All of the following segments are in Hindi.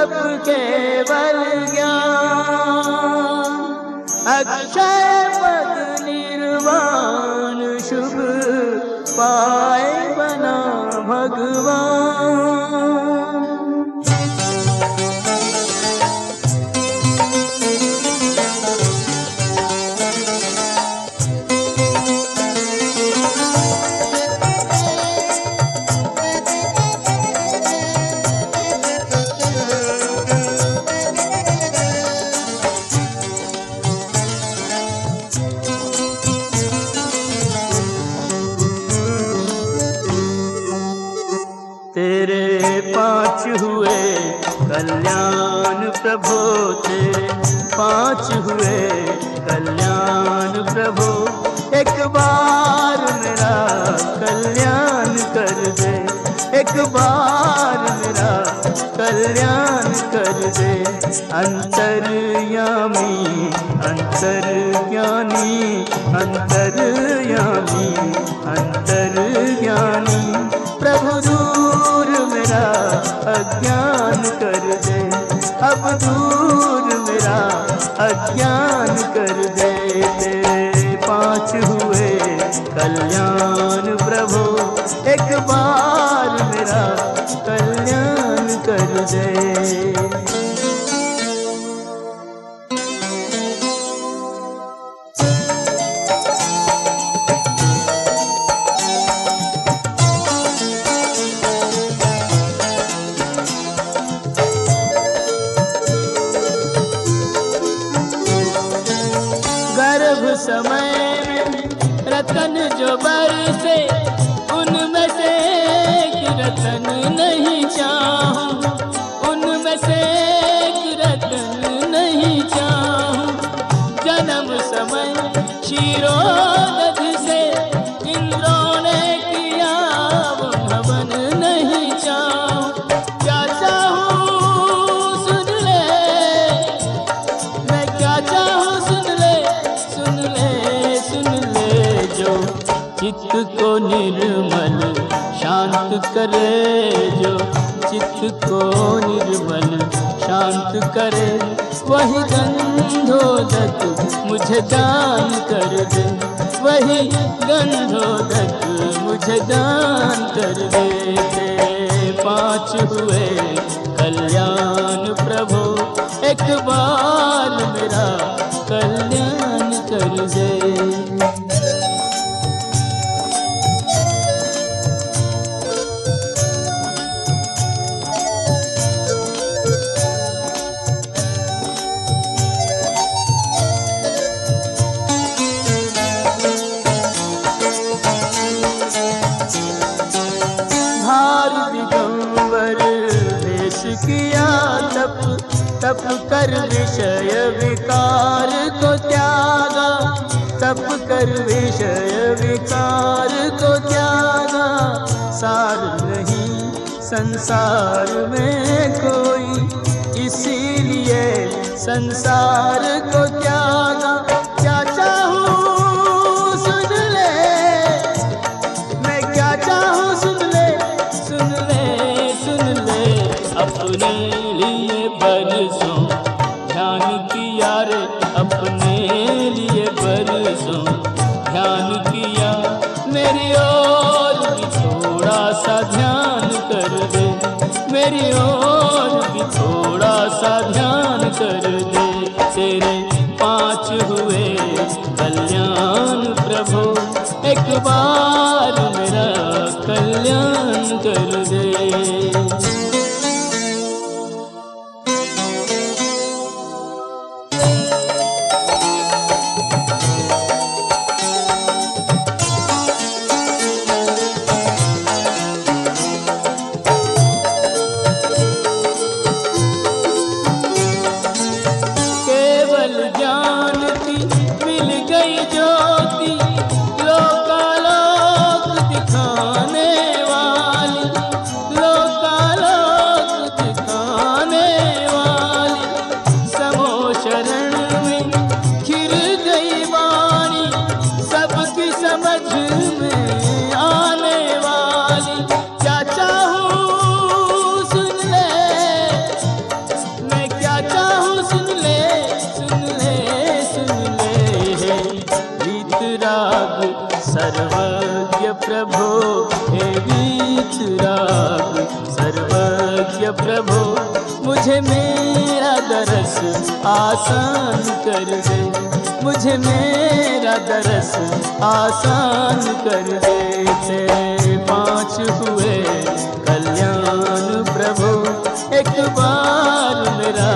तप केवल ज्ञान। अक्षय पाँच हुए, कल्याण प्रभु थे। पाँच हुए, कल्याण प्रभु, एक बार मेरा कल्याण कर दे। एक बार मेरा कल्याण कर दे। अंतर्यामी, अंतर्ज्ञानी अंतर्यामी, अंतर्ज्ञानी। प्रभु दूर मेरा दूर मेरा अज्ञान कर दे तेरे पाँच हुए कल्याण प्रभु, एक बार मेरा कल्याण कर दे। समय रतन जो बरसे उनमें से रतन नहीं चाहूँ। करे जो चित्त को निर्मल शांत करे। वही गंधोदक मुझे दान कर दे। वही गंधोदक मुझे दान कर दे। पाँच हुए किया, तप तप कर विषय विकार को त्यागा। तप कर विषय विकार को त्यागा। सार नहीं, संसार में कोई। इसीलिए संसार को त्यागा मेरी ओर भी थोड़ा सा ध्यान कर दे। तेरे पाँच हुए कल्याण प्रभु, एक बार मेरा कल्याण कर दे। सर्वज्ञ प्रभो, हे वीचुराग सर्वज्ञ प्रभो, मुझे मेरा दरस आसान कर दे। मुझे मेरा दरस आसान कर दे। तेरे पाँच हुए कल्याण प्रभु, एक बार मेरा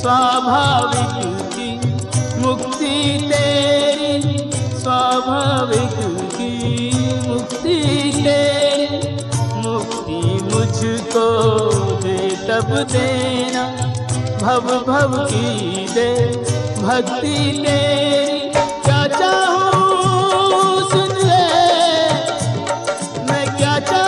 स्वाभाविक की मुक्ति तेरी, स्वाभाविक की मुक्ति तेरी। मुक्ति मुझको दे तब देना, भव भव की दे भक्ति तेरी। क्या चाहूँ, सुन ले, मैं क्या चाहूँ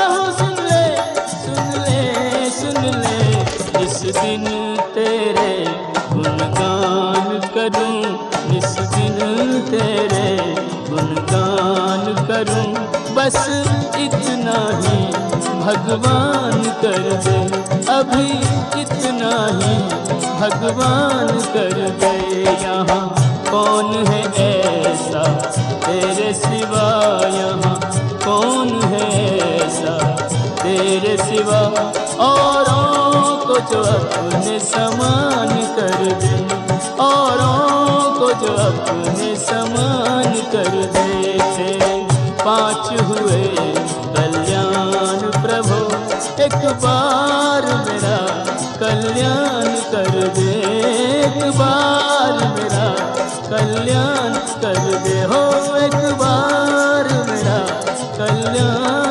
इतना ही भगवान कर दे। अभी इतना ही भगवान कर दे। यहाँ कौन है ऐसा? तेरे सिवा यहाँ कौन है ऐसा? तेरे सिवा औरों को जो अपने समान कर दे। औरों को जो अपने समान कर दे पाँच हुए कल्याण प्रभु, एक बार मेरा कल्याण कर दे, एक बार मेरा कल्याण कर दे हो, एक बार मेरा कल्याण